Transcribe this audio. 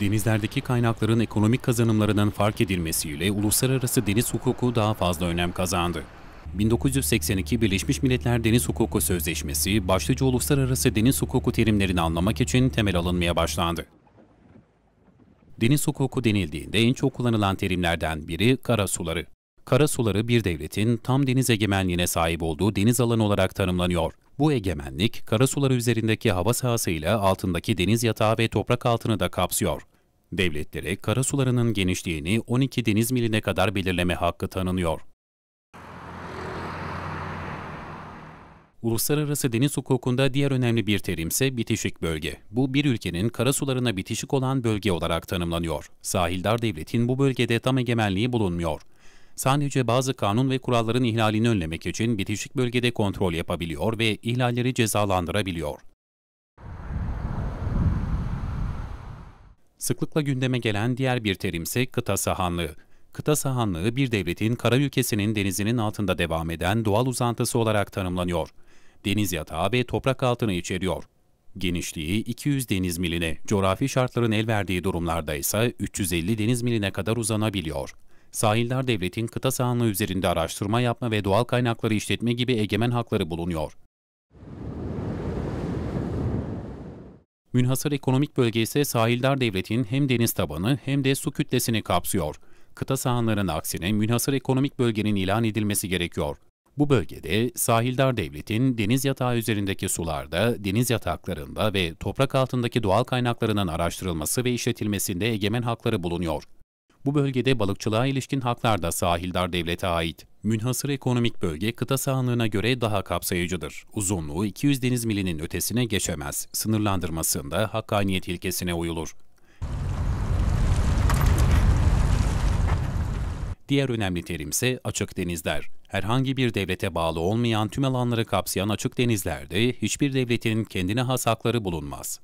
Denizlerdeki kaynakların ekonomik kazanımlarının fark edilmesiyle uluslararası deniz hukuku daha fazla önem kazandı. 1982 Birleşmiş Milletler Deniz Hukuku Sözleşmesi, başlıca uluslararası deniz hukuku terimlerini anlamak için temel alınmaya başlandı. Deniz hukuku denildiğinde en çok kullanılan terimlerden biri kara suları. Kara suları bir devletin tam deniz egemenliğine sahip olduğu deniz alanı olarak tanımlanıyor. Bu egemenlik, kara suları üzerindeki hava sahasıyla altındaki deniz yatağı ve toprak altını da kapsıyor. Devletlere kara sularının genişliğini 12 deniz miline kadar belirleme hakkı tanınıyor. Uluslararası deniz hukukunda diğer önemli bir terimse bitişik bölge. Bu bir ülkenin karasularına bitişik olan bölge olarak tanımlanıyor. Sahildar devletin bu bölgede tam egemenliği bulunmuyor. Sadece bazı kanun ve kuralların ihlalini önlemek için bitişik bölgede kontrol yapabiliyor ve ihlalleri cezalandırabiliyor. Sıklıkla gündeme gelen diğer bir terimse kıta sahanlığı. Kıta sahanlığı bir devletin kara ülkesinin denizinin altında devam eden doğal uzantısı olarak tanımlanıyor. Deniz yatağı ve toprak altını içeriyor. Genişliği 200 deniz miline, coğrafi şartların el verdiği durumlarda ise 350 deniz miline kadar uzanabiliyor. Sahildar devletin kıta sahanlığı üzerinde araştırma yapma ve doğal kaynakları işletme gibi egemen hakları bulunuyor. Münhasır ekonomik bölge ise sahildar devletin hem deniz tabanı hem de su kütlesini kapsıyor. Kıta sahanlarının aksine münhasır ekonomik bölgenin ilan edilmesi gerekiyor. Bu bölgede sahildar devletin deniz yatağı üzerindeki sularda, deniz yataklarında ve toprak altındaki doğal kaynaklarının araştırılması ve işletilmesinde egemen hakları bulunuyor. Bu bölgede balıkçılığa ilişkin haklar da sahildar devlete ait. Münhasır ekonomik bölge kıta sahanlığına göre daha kapsayıcıdır. Uzunluğu 200 deniz milinin ötesine geçemez. Sınırlandırmasında hakkaniyet ilkesine uyulur. Diğer önemli terim ise açık denizler. Herhangi bir devlete bağlı olmayan tüm alanları kapsayan açık denizlerde hiçbir devletin kendine has hakları bulunmaz.